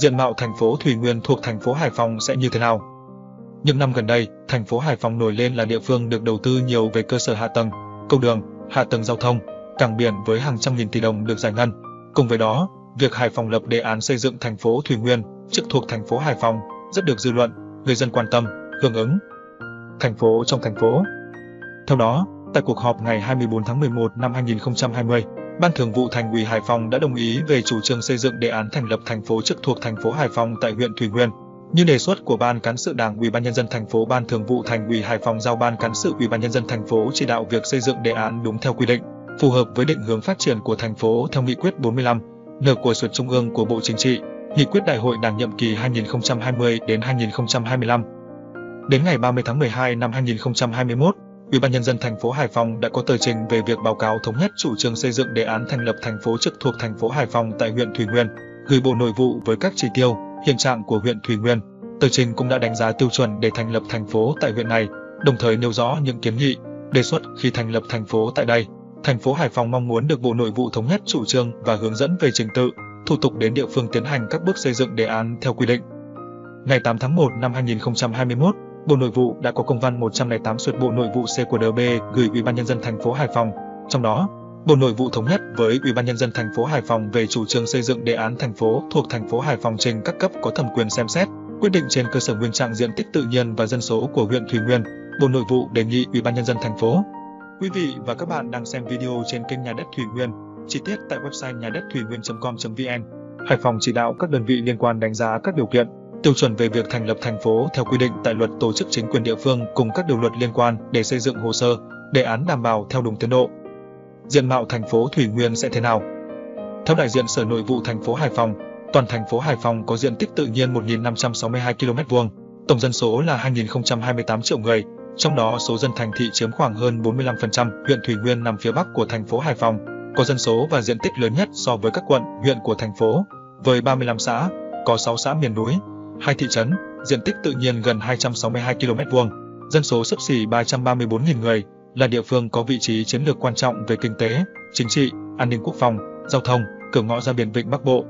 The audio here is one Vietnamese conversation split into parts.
diện mạo thành phố Thủy Nguyên thuộc thành phố Hải Phòng sẽ như thế nào? Những năm gần đây, thành phố Hải Phòng nổi lên là địa phương được đầu tư nhiều về cơ sở hạ tầng, cầu đường, hạ tầng giao thông, cảng biển với hàng trăm nghìn tỷ đồng được giải ngân. Cùng với đó, việc Hải Phòng lập đề án xây dựng thành phố Thủy Nguyên, trực thuộc thành phố Hải Phòng, rất được dư luận, người dân quan tâm, hưởng ứng. Thành phố trong thành phố Theo đó, tại cuộc họp ngày 24 tháng 11 năm 2020, Ban Thường vụ Thành ủy Hải Phòng đã đồng ý về chủ trương xây dựng đề án thành lập thành phố trực thuộc thành phố Hải Phòng tại huyện Thủy Nguyên. Như đề xuất của Ban cán sự Đảng Ủy ban nhân dân thành phố, Ban Thường vụ Thành ủy Hải Phòng giao Ban cán sự Ủy ban nhân dân thành phố chỉ đạo việc xây dựng đề án đúng theo quy định, phù hợp với định hướng phát triển của thành phố theo nghị quyết 45 nợ của duyệt Trung ương của Bộ Chính trị, nghị quyết Đại hội Đảng nhiệm kỳ 2020 đến 2025. Đến ngày 30 tháng 12 năm 2021, Ủy ban nhân dân thành phố Hải Phòng đã có tờ trình về việc báo cáo thống nhất chủ trương xây dựng đề án thành lập thành phố trực thuộc thành phố Hải Phòng tại huyện Thủy Nguyên, gửi Bộ Nội vụ với các chỉ tiêu, hiện trạng của huyện Thủy Nguyên. Tờ trình cũng đã đánh giá tiêu chuẩn để thành lập thành phố tại huyện này, đồng thời nêu rõ những kiến nghị, đề xuất khi thành lập thành phố tại đây. Thành phố Hải Phòng mong muốn được Bộ Nội vụ thống nhất chủ trương và hướng dẫn về trình tự, thủ tục đến địa phương tiến hành các bước xây dựng đề án theo quy định. Ngày 8 tháng 1 năm 2021, Bộ Nội vụ đã có công văn 108 suyệt Bộ Nội vụ CQDB gửi Ủy ban nhân dân thành phố Hải Phòng. Trong đó, Bộ Nội vụ thống nhất với Ủy ban nhân dân thành phố Hải Phòng về chủ trương xây dựng đề án thành phố thuộc thành phố Hải Phòng trình các cấp có thẩm quyền xem xét, quyết định trên cơ sở nguyên trạng diện tích tự nhiên và dân số của huyện Thủy Nguyên. Bộ Nội vụ đề nghị Ủy ban nhân dân thành phố. Quý vị và các bạn đang xem video trên kênh Nhà đất Thủy Nguyên, chi tiết tại website nhà đất thủy nguyên.com.vn. Hải Phòng chỉ đạo các đơn vị liên quan đánh giá các điều kiện, tiêu chuẩn về việc thành lập thành phố theo quy định tại luật tổ chức chính quyền địa phương cùng các điều luật liên quan để xây dựng hồ sơ, đề án đảm bảo theo đúng tiến độ. Diện mạo thành phố Thủy Nguyên sẽ thế nào? Theo đại diện Sở Nội vụ thành phố Hải Phòng, toàn thành phố Hải Phòng có diện tích tự nhiên 1.562 km vuông, tổng dân số là 2.028 triệu người, trong đó số dân thành thị chiếm khoảng hơn 45%. Huyện Thủy Nguyên nằm phía bắc của thành phố Hải Phòng, có dân số và diện tích lớn nhất so với các quận, huyện của thành phố, với 35 xã, có 6 xã miền núi, hai thị trấn, diện tích tự nhiên gần 262 km vuông, dân số sấp xỉ 334.000 người, là địa phương có vị trí chiến lược quan trọng về kinh tế, chính trị, an ninh quốc phòng, giao thông, cửa ngõ ra biển Vịnh Bắc Bộ.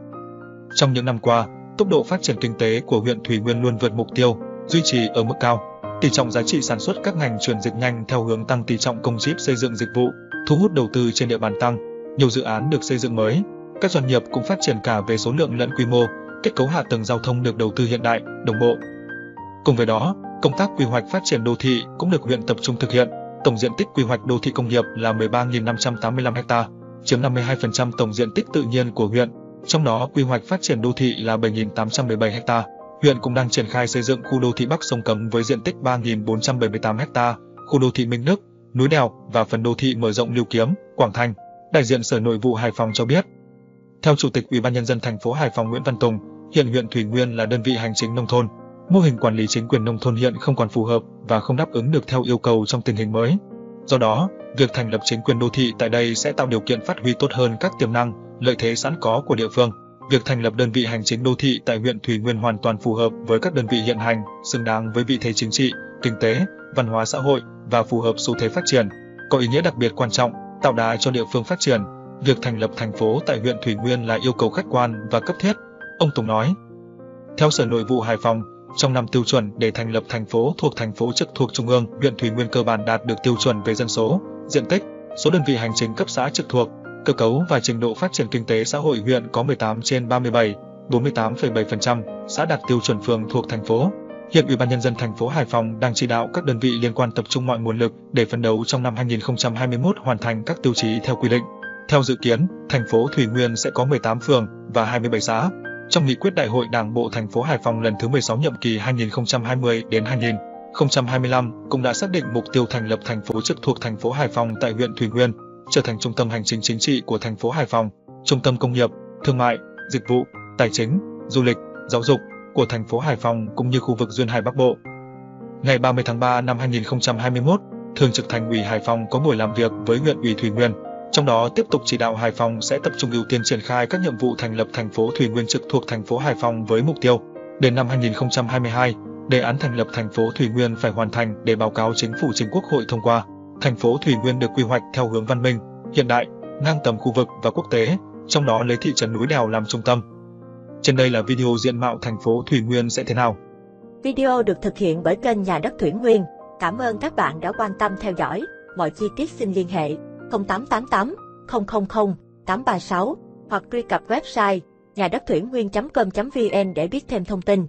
Trong những năm qua, tốc độ phát triển kinh tế của huyện Thủy Nguyên luôn vượt mục tiêu, duy trì ở mức cao. Tỷ trọng giá trị sản xuất các ngành chuyển dịch nhanh theo hướng tăng tỷ trọng công chip xây dựng dịch vụ, thu hút đầu tư trên địa bàn tăng, nhiều dự án được xây dựng mới. Các doanh nghiệp cũng phát triển cả về số lượng lẫn quy mô, kết cấu hạ tầng giao thông được đầu tư hiện đại, đồng bộ. Cùng với đó, công tác quy hoạch phát triển đô thị cũng được huyện tập trung thực hiện. Tổng diện tích quy hoạch đô thị công nghiệp là 13.585 ha, chiếm 52% tổng diện tích tự nhiên của huyện. Trong đó, quy hoạch phát triển đô thị là 7.817 ha. Huyện cũng đang triển khai xây dựng khu đô thị Bắc Sông Cấm với diện tích 3.478 ha, khu đô thị Minh Đức, Núi Đèo và phần đô thị mở rộng Lưu Kiếm, Quảng Thành. Đại diện Sở Nội vụ Hải Phòng cho biết, theo Chủ tịch Ủy ban nhân dân thành phố Hải Phòng Nguyễn Văn Tùng, hiện huyện Thủy Nguyên là đơn vị hành chính nông thôn. Mô hình quản lý chính quyền nông thôn hiện không còn phù hợp và không đáp ứng được theo yêu cầu trong tình hình mới. Do đó, việc thành lập chính quyền đô thị tại đây sẽ tạo điều kiện phát huy tốt hơn các tiềm năng, lợi thế sẵn có của địa phương. Việc thành lập đơn vị hành chính đô thị tại huyện Thủy Nguyên hoàn toàn phù hợp với các đơn vị hiện hành, xứng đáng với vị thế chính trị, kinh tế, văn hóa xã hội và phù hợp xu thế phát triển, có ý nghĩa đặc biệt quan trọng, tạo đà cho địa phương phát triển. Việc thành lập thành phố tại huyện Thủy Nguyên là yêu cầu khách quan và cấp thiết, ông Tùng nói. Theo Sở Nội vụ Hải Phòng, trong năm tiêu chuẩn để thành lập thành phố thuộc thành phố trực thuộc trung ương, huyện Thủy Nguyên cơ bản đạt được tiêu chuẩn về dân số, diện tích, số đơn vị hành chính cấp xã trực thuộc, cơ cấu và trình độ phát triển kinh tế xã hội huyện có 18 trên 37, 48,7% xã đạt tiêu chuẩn phường thuộc thành phố. Hiện Ủy ban nhân dân thành phố Hải Phòng đang chỉ đạo các đơn vị liên quan tập trung mọi nguồn lực để phấn đấu trong năm 2021 hoàn thành các tiêu chí theo quy định. Theo dự kiến, thành phố Thủy Nguyên sẽ có 18 phường và 27 xã. Trong nghị quyết Đại hội Đảng bộ thành phố Hải Phòng lần thứ 16 nhiệm kỳ 2020 đến 2025 cũng đã xác định mục tiêu thành lập thành phố trực thuộc thành phố Hải Phòng tại huyện Thủy Nguyên, trở thành trung tâm hành chính chính trị của thành phố Hải Phòng, trung tâm công nghiệp, thương mại, dịch vụ, tài chính, du lịch, giáo dục của thành phố Hải Phòng cũng như khu vực duyên hải Bắc Bộ. Ngày 30 tháng 3 năm 2021, Thường trực Thành ủy Hải Phòng có buổi làm việc với huyện ủy Thủy Nguyên trong đó tiếp tục chỉ đạo Hải Phòng sẽ tập trung ưu tiên triển khai các nhiệm vụ thành lập thành phố Thủy Nguyên trực thuộc thành phố Hải Phòng với mục tiêu đến năm 2022, đề án thành lập thành phố Thủy Nguyên phải hoàn thành để báo cáo chính phủ trình Quốc hội thông qua. Thành phố Thủy Nguyên được quy hoạch theo hướng văn minh, hiện đại, ngang tầm khu vực và quốc tế, trong đó lấy thị trấn núi đèo làm trung tâm. Trên đây là video diện mạo thành phố Thủy Nguyên sẽ thế nào. Video được thực hiện bởi kênh Nhà đất Thủy Nguyên. Cảm ơn các bạn đã quan tâm theo dõi. Mọi chi tiết xin liên hệ 0888 000 836 hoặc truy cập website nhà đất thủy nguyên.com.vn để biết thêm thông tin.